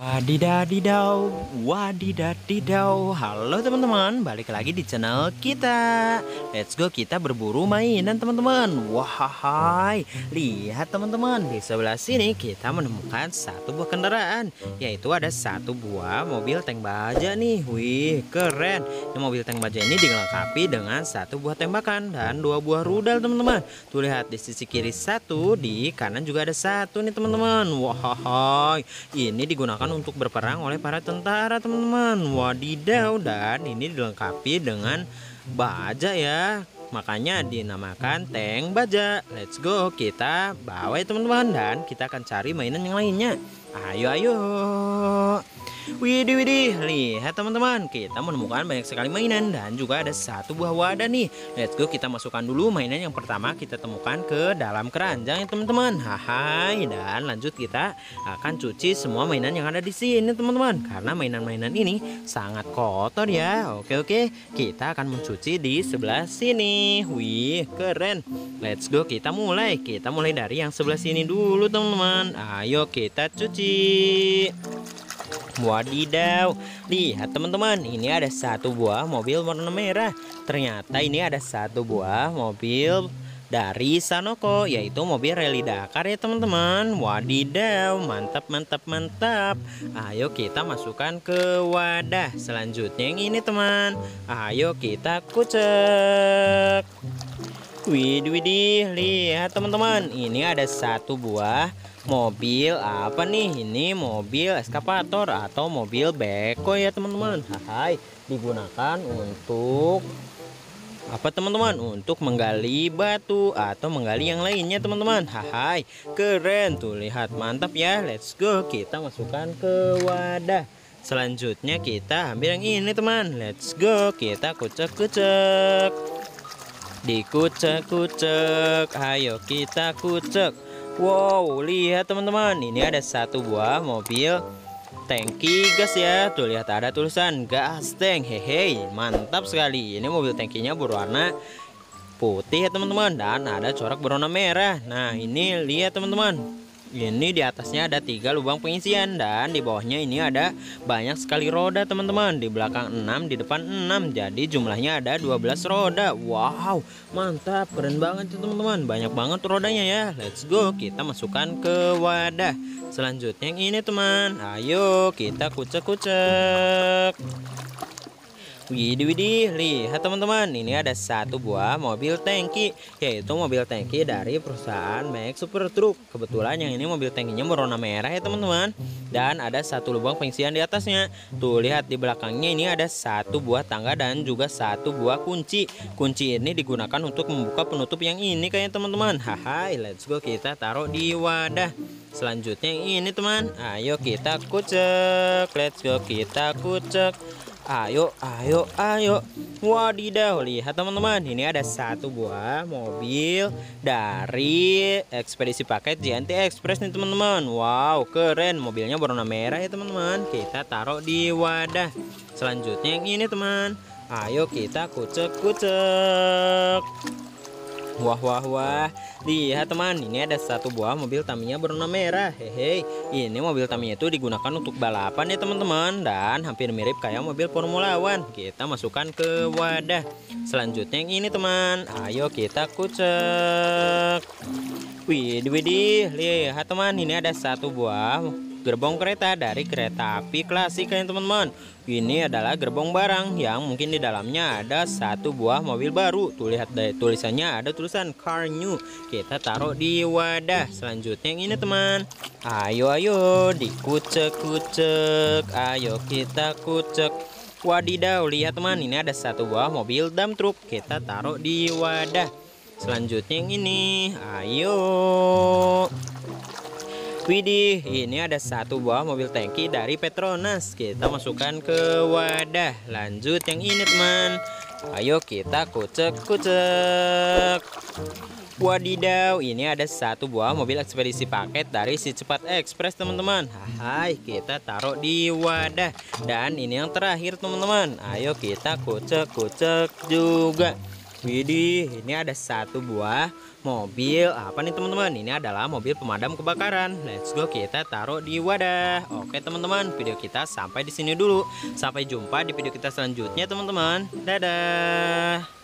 Wadidadidau, wadidadidau Halo teman-teman, balik lagi di channel kita. Let's go, kita berburu mainan teman-teman. Wahai, lihat teman-teman. Di sebelah sini kita menemukan satu buah kendaraan. Yaitu ada satu buah mobil tank baja nih. Wih, keren. Ini mobil tank baja ini dilengkapi dengan satu buah tembakan Dan dua buah rudal teman-teman. Tuh lihat di sisi kiri satu Di kanan juga ada satu nih teman-teman. Wahai, ini digunakan untuk berperang oleh para tentara teman-teman. Wadidaw dan ini dilengkapi dengan baja ya. Makanya dinamakan tank baja. Let's go kita bawa ya teman-teman. Dan kita akan cari mainan yang lainnya. Ayo ayo Widih widih, lihat teman-teman, kita menemukan banyak sekali mainan dan juga ada satu buah wadah nih. Let's go kita masukkan dulu mainan yang pertama kita temukan ke dalam keranjang ya teman-teman. Hai dan lanjut kita akan cuci semua mainan yang ada di sini teman-teman. Karena mainan-mainan ini sangat kotor ya. Oke oke, kita akan mencuci di sebelah sini. Wih, keren. Let's go kita mulai. Kita mulai dari yang sebelah sini dulu teman-teman. Ayo kita cuci. Wadidaw, lihat teman-teman, ini ada satu buah mobil warna merah. Ternyata ini ada satu buah mobil dari Sanoko, yaitu mobil rally Dakar ya teman-teman. Wadidaw, mantap mantap mantap. Ayo kita masukkan ke wadah. Selanjutnya yang ini teman. Ayo kita kucek. Widih widih, lihat teman-teman, ini ada satu buah mobil apa nih? Ini mobil eskavator atau mobil beko ya teman-teman. Hai digunakan untuk apa teman-teman? Untuk menggali batu atau menggali yang lainnya teman-teman. Hai keren tuh. Lihat mantap ya. Let's go. Kita masukkan ke wadah. Selanjutnya kita ambil yang ini teman. Let's go. Kita kucek-kucek dikucek-kucek ayo kita kucek Wow, lihat teman-teman, ini ada satu buah mobil tangki gas ya. Tuh lihat ada tulisan gas tank. Hehe, mantap sekali. Ini mobil tangkinya berwarna putih ya teman-teman dan ada corak berwarna merah. Nah, ini lihat teman-teman. Ini di atasnya ada tiga lubang pengisian dan di bawahnya ini ada banyak sekali roda teman-teman. Di belakang 6, di depan 6. Jadi jumlahnya ada 12 roda. Wow, mantap, keren banget teman-teman. Banyak banget rodanya ya. Let's go, kita masukkan ke wadah. Selanjutnya yang ini teman. Ayo kita kucek-kucek. Widih widih, lihat teman-teman, ini ada satu buah mobil tangki, yaitu mobil tangki dari perusahaan Max Super Truck. Kebetulan yang ini mobil tangkinya berwarna merah ya teman-teman, dan ada satu lubang pengisian di atasnya. Tuh lihat di belakangnya ini ada satu buah tangga dan juga satu buah kunci. Kunci ini digunakan untuk membuka penutup yang ini kayaknya teman-teman. Haha, let's go kita taruh di wadah. Selanjutnya ini teman, ayo kita kucek, let's go kita kucek. Ayo, ayo, ayo. Wadidaw, lihat teman-teman. Ini ada satu buah mobil dari ekspedisi paket JNT Express nih teman-teman. Wow, keren. Mobilnya berwarna merah ya teman-teman. Kita taruh di wadah. Selanjutnya yang ini teman. Ayo kita kucek-kucek. Wah wah wah. Lihat teman ini ada satu buah mobil Tamiya berwarna merah. Hehe Ini mobil Tamiya itu digunakan untuk balapan ya teman-teman. Dan hampir mirip kayak mobil Formula One. Kita masukkan ke wadah. Selanjutnya yang ini teman. Ayo kita kucek. Widih widih. Lihat teman ini ada satu buah gerbong kereta dari kereta api klasik ya teman-teman. Ini adalah gerbong barang yang mungkin di dalamnya ada satu buah mobil baru. Tuh lihat deh tulisannya ada tulisan car new. Kita taruh di wadah. Selanjutnya yang ini teman. Ayo ayo dikucek-kucek. Ayo kita kucek. Wadidaw lihat teman. Ini ada satu buah mobil dump truck. Kita taruh di wadah. Selanjutnya yang ini. Ayo Widih, ini ada satu buah mobil tangki dari Petronas. Kita masukkan ke wadah. Lanjut yang ini, teman. Ayo kita kucek-kucek. Wadidaw, ini ada satu buah mobil ekspedisi paket dari si cepat ekspres teman-teman Hai, kita taruh di wadah Dan ini yang terakhir teman-teman Ayo kita kucek-kucek juga Widih, ini ada satu buah mobil. Apa nih teman-teman? Ini adalah mobil pemadam kebakaran. Let's go kita taruh di wadah. Oke teman-teman, video kita sampai di sini dulu. Sampai jumpa di video kita selanjutnya teman-teman. Dadah.